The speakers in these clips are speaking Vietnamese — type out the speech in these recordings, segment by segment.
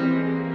Música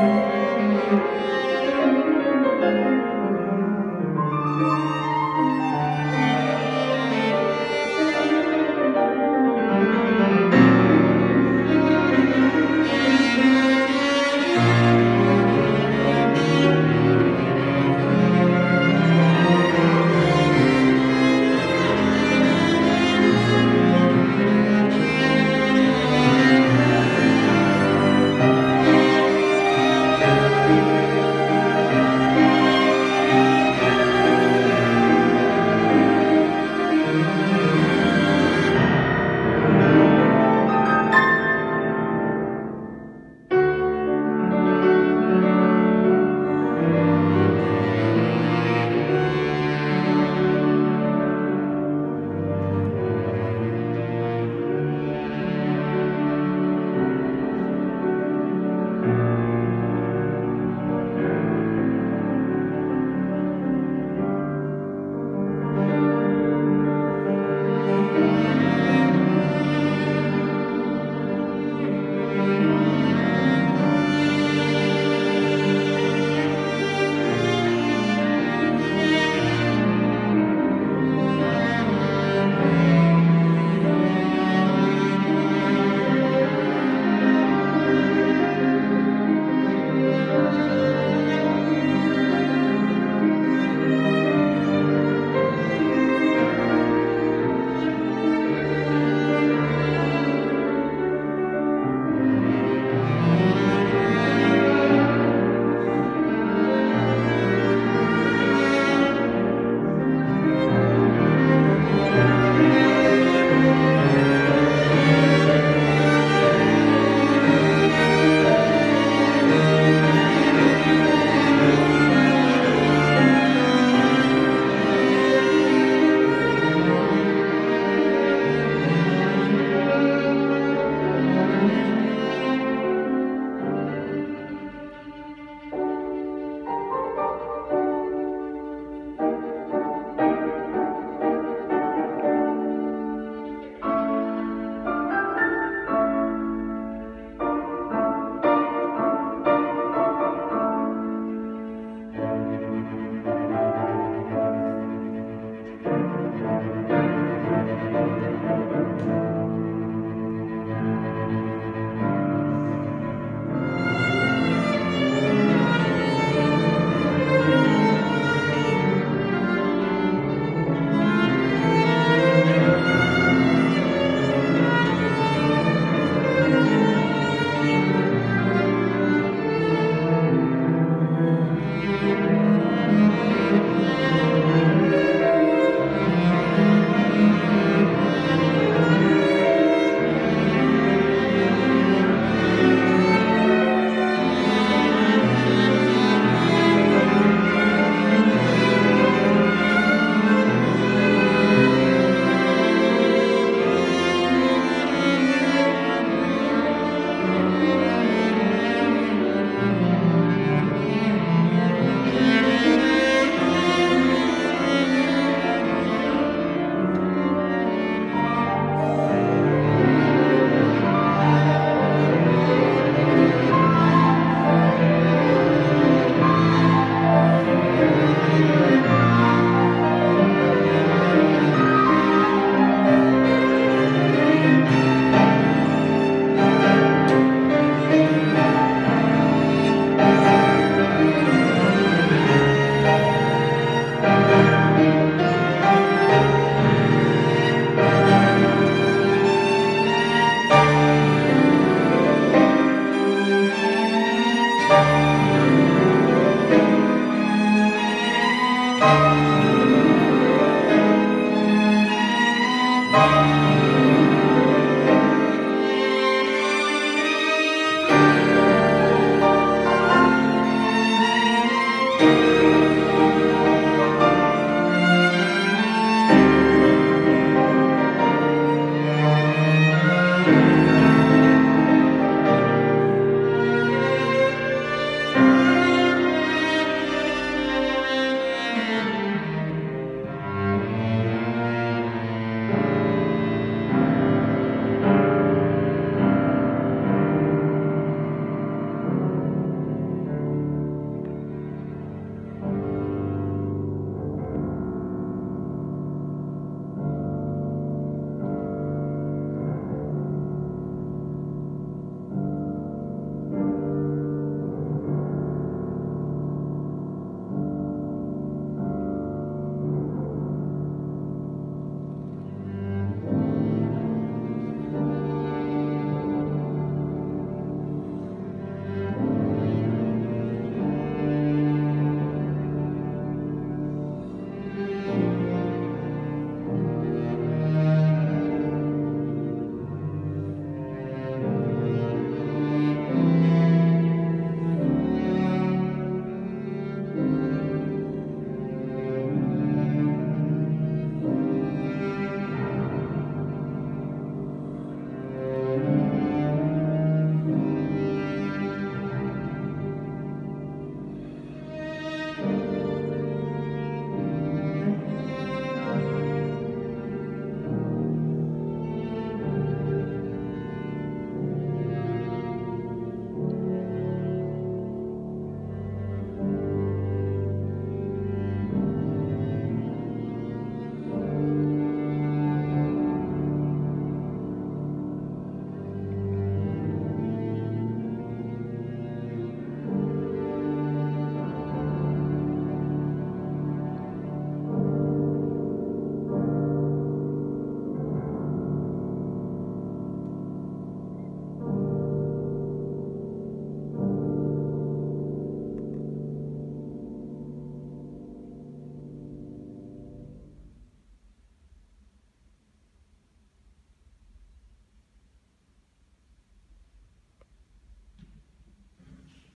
Thank you.